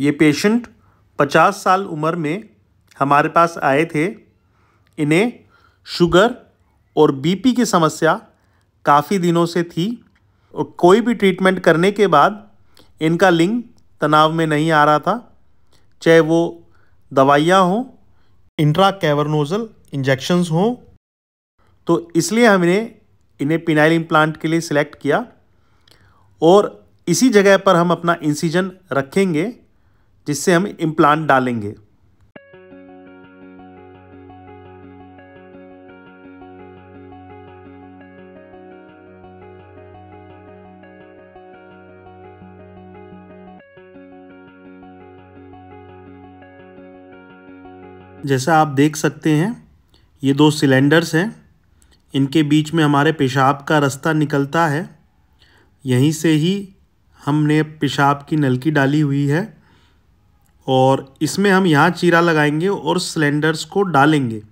ये पेशेंट पचास साल उम्र में हमारे पास आए थे। इन्हें शुगर और बीपी की समस्या काफ़ी दिनों से थी। और कोई भी ट्रीटमेंट करने के बाद इनका लिंग तनाव में नहीं आ रहा था। चाहे वो दवाइयाँ हों इंट्रा कैवर्नोजल इंजेक्शन्स हों। तो इसलिए हमने इन्हें पिनाइल इम्प्लांट के लिए सिलेक्ट किया और इसी जगह पर हम अपना इंसीजन रखेंगे। जिससे हम इम्प्लांट डालेंगे। जैसा आप देख सकते हैं, ये दो सिलेंडर्स हैं। इनके बीच में हमारे पेशाब का रास्ता निकलता है। यहीं से ही हमने पेशाब की नलकी डाली हुई है। और इसमें हम यहाँ चीरा लगाएँगे और सिलेंडर्स को डालेंगे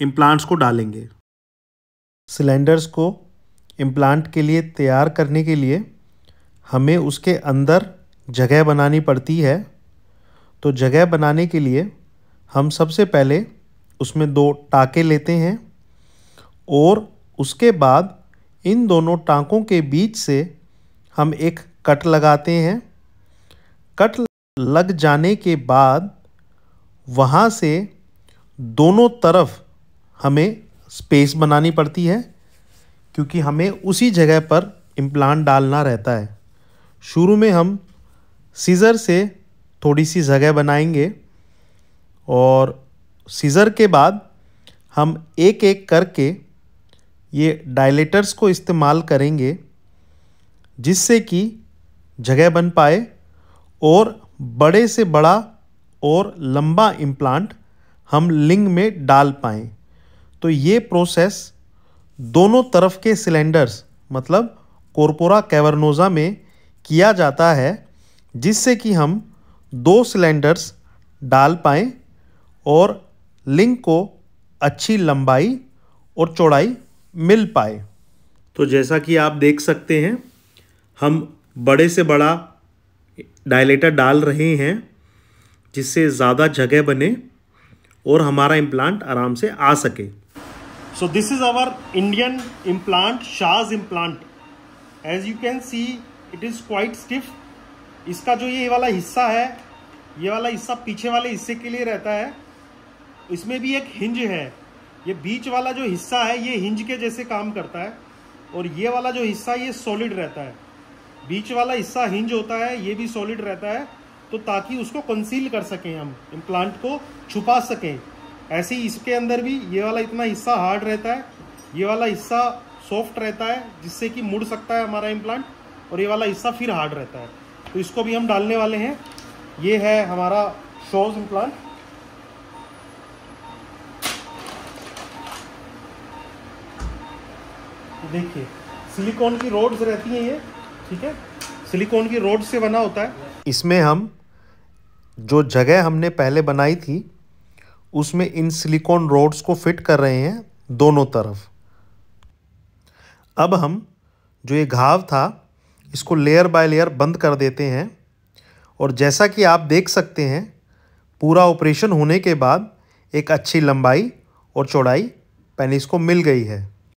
इम्प्लांट्स को डालेंगे। सिलेंडर्स को इम्प्लांट के लिए तैयार करने के लिए हमें उसके अंदर जगह बनानी पड़ती है। तो जगह बनाने के लिए हम सबसे पहले उसमें दो टाँके लेते हैं और उसके बाद इन दोनों टाँकों के बीच से हम एक कट लगाते हैं। कट लग जाने के बाद वहाँ से दोनों तरफ़ हमें स्पेस बनानी पड़ती है, क्योंकि हमें उसी जगह पर इम्प्लांट डालना रहता है। शुरू में हम सीज़र से थोड़ी सी जगह बनाएँगे और सीज़र के बाद हम एक एक करके ये डायलेटर्स को इस्तेमाल करेंगे, जिससे कि जगह बन पाए और बड़े से बड़ा और लंबा इम्प्लांट हम लिंग में डाल पाएँ। तो ये प्रोसेस दोनों तरफ़ के सिलेंडर्स मतलब कोरपोरा कैवर्नोज़ा में किया जाता है, जिससे कि हम दो सिलेंडर्स डाल पाएँ और लिंग को अच्छी लंबाई और चौड़ाई मिल पाए। तो जैसा कि आप देख सकते हैं, हम बड़े से बड़ा डायलेटर डाल रहे हैं, जिससे ज़्यादा जगह बने और हमारा इम्प्लांट आराम से आ सके। So this is our Indian implant Shaz implant as you can see it is quite stiff इसका जो ये वाला हिस्सा है, ये वाला हिस्सा पीछे वाले हिस्से के लिए रहता है। इसमें भी एक हिंज है। ये बीच वाला जो हिस्सा है, ये हिंज के जैसे काम करता है। और ये वाला जो हिस्सा, ये सॉलिड रहता है। बीच वाला हिस्सा हिंज होता है, ये भी सॉलिड रहता है तो ताकि उसको कंसील कर सकें हम इम्प्लांट को छुपा सकें। ऐसे ही इसके अंदर भी ये वाला इतना हिस्सा हार्ड रहता है, ये वाला हिस्सा सॉफ्ट रहता है, जिससे कि मुड़ सकता है हमारा इम्प्लांट और ये वाला हिस्सा फिर हार्ड रहता है। तो इसको भी हम डालने वाले हैं। ये है हमारा शोज़ इम्प्लांट देखिए सिलिकॉन की रोड्स रहती हैं ये। ठीक है? सिलिकॉन की रोड से बना होता है। इसमें हम जो जगह हमने पहले बनाई थी, उसमें इन सिलिकॉन रोड्स को फिट कर रहे हैं दोनों तरफ़। अब हम जो ये घाव था, इसको लेयर बाय लेयर बंद कर देते हैं। और जैसा कि आप देख सकते हैं, पूरा ऑपरेशन होने के बाद एक अच्छी लंबाई और चौड़ाई पेनिस को मिल गई है।